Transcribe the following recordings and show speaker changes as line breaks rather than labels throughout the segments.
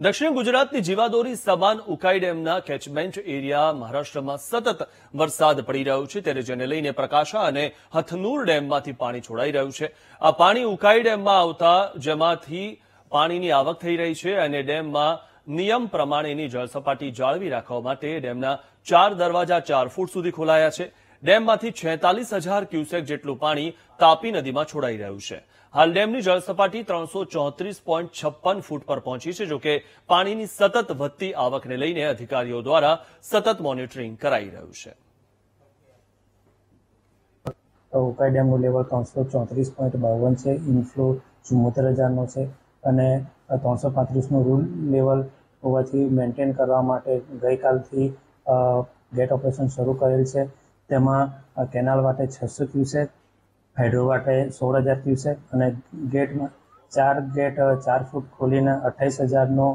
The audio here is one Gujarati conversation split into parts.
દક્ષિણ ગુજરાતની જીવાદોરી સબાન ઉકાઈ ડેમના કેચમેન્ટ એરિયા મહારાષ્ટ્રમાં સતત વરસાદ પડી રહ્યો છે. ત્યારે જેને લઈને પ્રકાશા અને હથનૂર ડેમમાંથી પાણી છોડાઈ રહ્યું છે. આ પાણી ઉકાઈ ડેમમાં આવતા જેમાંથી પાણીની આવક થઈ રહી છે અને ડેમમાં નિયમ પ્રમાણેની જળસપાટી જાળવી રાખવા માટે ડેમના ચાર દરવાજા ચાર ફૂટ સુધી ખોલાયા છે. ડેમમાંથી છેતાલીસ હજાર ક્યુસેક જેટલું પાણી તાપી નદીમાં છોડાઈ રહ્યું છે. હાલ ડેમની જળસપાટી ત્રણસો ચોત્રીસ પોઈન્ટ છપ્પન ફૂટ પર પહોંચી છે, જોકે પાણીની સતત વધતી આવકને લઈને અધિકારીઓ દ્વારા સતત મોનિટરિંગ કરાઈ રહ્યું છે.
ઉકાઈ ડેમનું લેવલ ત્રણસો ચોત્રીસ પોઈન્ટ બાવન છે, ઇન્ફ્લો ચુમ્મોતેર હજારનો છે અને ત્રણસો પાંત્રીસનું રૂલ લેવલ હોવાથી મેન્ટેન કરવા માટે ગઈકાલથી ગેટ ઓપરેશન શરૂ કરેલ છે. તેમાં કેનાલ વાટે છસો ક્યુસેક હાઇડ્રો વાટે સોળ હજાર ક્યુસેક અને ગેટમાં ચાર ગેટ ચાર ફૂટ ખોલીને અઠ્ઠાઈસ હજારનો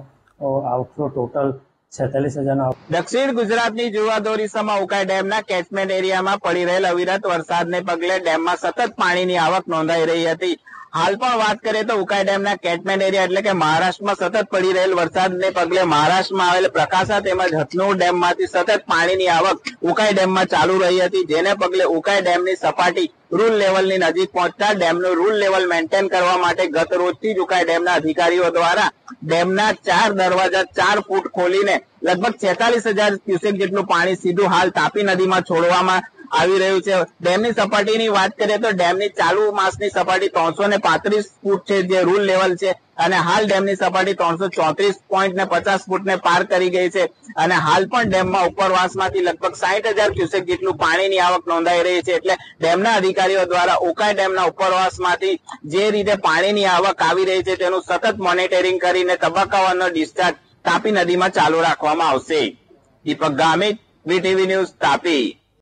આઉટફ્લો ટોટલ છેતાલીસ હજારનો
દક્ષિણ ગુજરાતની જુવાદોરીસામાં ઉકાઈ ડેમના કેચમેન્ટ એરિયામાં પડી રહેલ અવિરત વરસાદને પગલે ડેમમાં સતત પાણીની આવક નોંધાઈ રહી હતી. હાલ પણ વાત કરીએ તો ઉકાઈ ડેમના કેચમેન્ટ એરિયા એટલે કે મહારાષ્ટ્રમાં સતત પડી રહેલ વરસાદને પગલે મહારાષ્ટ્રમાં આવેલ પ્રકાશા તેમજ હથનુર ડેમમાંથી સતત પાણીની આવક ઉકાઈ ડેમમાં ચાલુ રહી હતી. જેને પગલે ઉકાઈ ડેમની સપાટી રૂલ લેવલની નજીક પહોંચતા ડેમનું રૂલ લેવલ મેન્ટેન કરવા માટે ગત રોજથી ઉકાઈ ડેમના અધિકારીઓ દ્વારા ડેમના ચાર દરવાજા ચાર ફૂટ ખોલીને લગભગ છેતાલીસ હજાર ક્યુસેક જેટલું પાણી સીધું હાલ તાપી નદીમાં છોડવામાં આવી રહ્યું છે. ડેમની સપાટીની વાત કરીએ તો ડેમની ચાલુ માસની સપાટી ત્રણસો ને પાંત્રીસ ફૂટ છે, જે રૂલ લેવલ છે. અને હાલ ડેમની સપાટી ત્રણસો ચોત્રીસ પોઈન્ટ ને પચાસ ફૂટને પાર કરી ગઈ છે. અને હાલ પણ ડેમમાં ઉપરવાસમાંથી લગભગ સાહીઠ હજાર ક્યુસેક જેટલું પાણીની આવક નોંધાઈ રહી છે. એટલે ડેમના અધિકારીઓ દ્વારા ઉકાઈ ડેમના ઉપરવાસમાંથી જે રીતે પાણીની આવક આવી રહી છે, તેનું સતત મોનિટરિંગ કરીને તબક્કાવારનો ડિસ્ચાર્જ તાપી નદીમાં ચાલુ રાખવામાં આવશે. Deepak Gamit, VTV news Tapi.